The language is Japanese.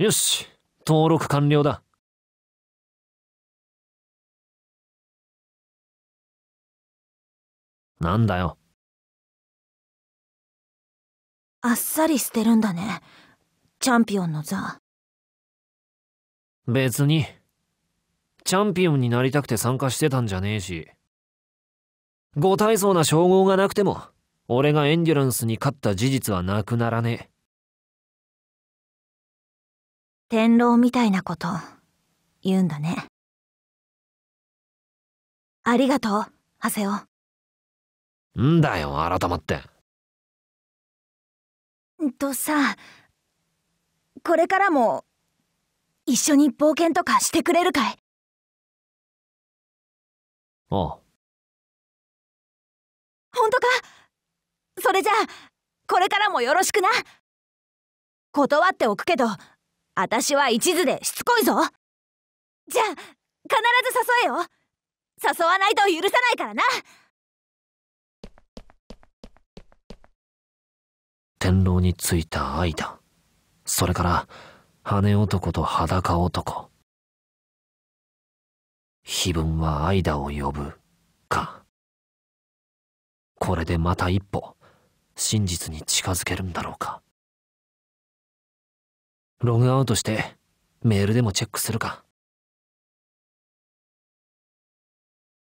よし登録完了だ。なんだよ。あっさり捨てるんだね。チャンピオンの座。別に。チャンピオンになりたくて参加してたんじゃねえし。ご体操な称号がなくても俺がエンデュランスに勝った事実はなくならねえ天狼みたいなこと言うんだね。ありがとうハセオんだよ改まって。んとさこれからも一緒に冒険とかしてくれるかい？おう。本当か？それじゃあこれからもよろしくな。断っておくけど私は一途でしつこいぞ。じゃあ必ず誘えよ。誘わないと許さないからな。天狼についた愛だ。それから羽男と裸男。碑文は愛だを呼ぶか。これでまた一歩真実に近づけるんだろうか。ログアウトしてメールでもチェックするか。